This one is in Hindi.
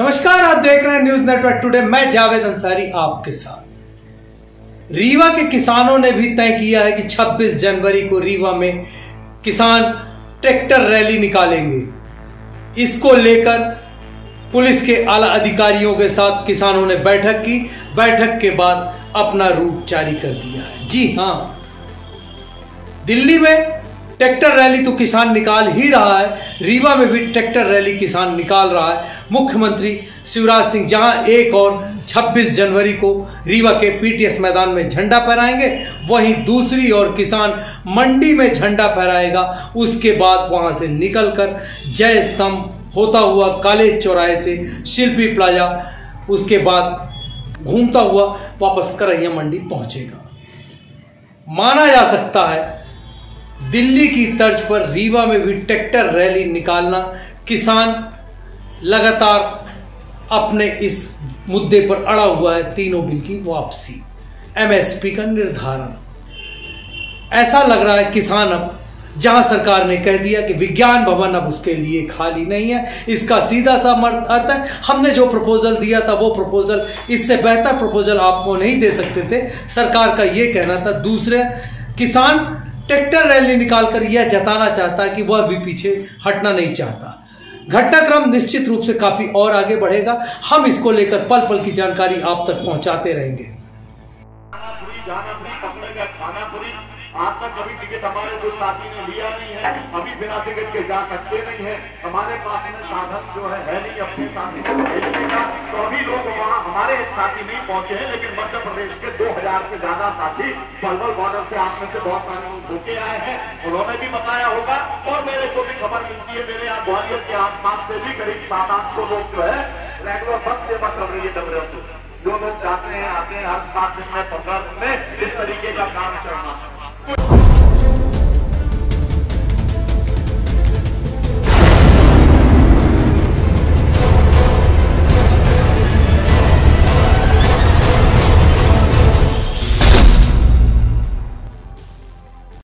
नमस्कार, आप देख रहे हैं न्यूज़ नेटवर्क टुडे। मैं जावेद अंसारी आपके साथ। रीवा के किसानों ने भी तय किया है कि 26 जनवरी को रीवा में किसान ट्रैक्टर रैली निकालेंगे। इसको लेकर पुलिस के आला अधिकारियों के साथ किसानों ने बैठक की। बैठक के बाद अपना रूट जारी कर दिया है। जी हाँ दिल्ली में ट्रैक्टर रैली तो किसान निकाल ही रहा है। रीवा में भी ट्रैक्टर रैली किसान निकाल रहा है। मुख्यमंत्री शिवराज सिंह जहाँ एक और 26 जनवरी को रीवा के पीटीएस मैदान में झंडा फहराएँगे, वहीं दूसरी ओर किसान मंडी में झंडा फहराएगा। उसके बाद वहाँ से निकलकर जय स्तंभ होता हुआ कॉलेज चौराहे से शिल्पी प्लाजा, उसके बाद घूमता हुआ वापस करैया मंडी पहुंचेगा। माना जा सकता है दिल्ली की तर्ज पर रीवा में भी ट्रैक्टर रैली निकालना, किसान लगातार अपने इस मुद्दे पर अड़ा हुआ है, तीनों बिल की वापसी। एमएसपी का निर्धारण। ऐसा लग रहा है किसान अब, जहाँ सरकार ने कह दिया कि विज्ञान भवन अब उसके लिए खाली नहीं है, इसका सीधा सा अर्थ है, हमने जो प्रपोजल दिया था, वो प्रपोजल इससे बेहतर प्रपोजल आपको नहीं दे सकते थे। सरकार का यह कहना था। दूसरे, किसान ट्रैक्टर रैली निकालकर यह जताना चाहता है कि वह भी पीछे हटना नहीं चाहता। घटनाक्रम निश्चित रूप से काफ़ी और आगे बढ़ेगा। हम इसको लेकर पल पल की जानकारी आप तक पहुंचाते रहेंगे। हमारे पास में साधन जो है है नहीं अपने को तो अभी लोग साथी नहीं पहुँचे हैं, लेकिन मध्य प्रदेश के 2000 से ज़्यादा साथी पलवल बॉर्डर से आप में से बहुत सारे लोग धोके आए हैं। उन्होंने भी बताया होगा, और मेरे को भी खबर मिलती है, मेरे यहाँ ग्वालियर के आसपास से भी करीब सात आठ सौ लोग जो है रेगुलर बस सेवा कर रही है से। जो लोग जाते हैं, आते हैं, हर सात दिन में, पंद्रह दिन में, इस तरीके का काम चलना